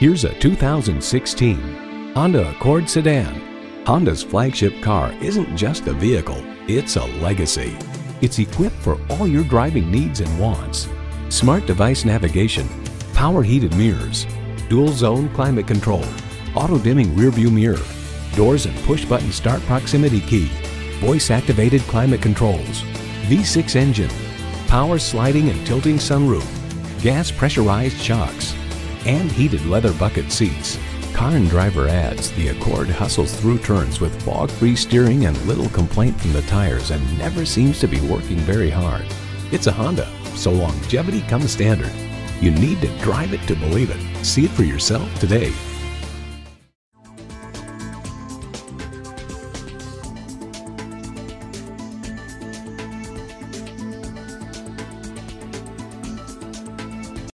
Here's a 2016 Honda Accord sedan. Honda's flagship car isn't just a vehicle, it's a legacy. It's equipped for all your driving needs and wants. Smart device navigation, power heated mirrors, dual zone climate control, auto dimming rear view mirror, doors and push button start proximity key, voice activated climate controls, V6 engine, power sliding and tilting sunroof, gas pressurized shocks, and heated leather bucket seats. Car and Driver adds the Accord hustles through turns with fog-free steering and little complaint from the tires and never seems to be working very hard. It's a Honda, so longevity comes standard. You need to drive it to believe it. See it for yourself today.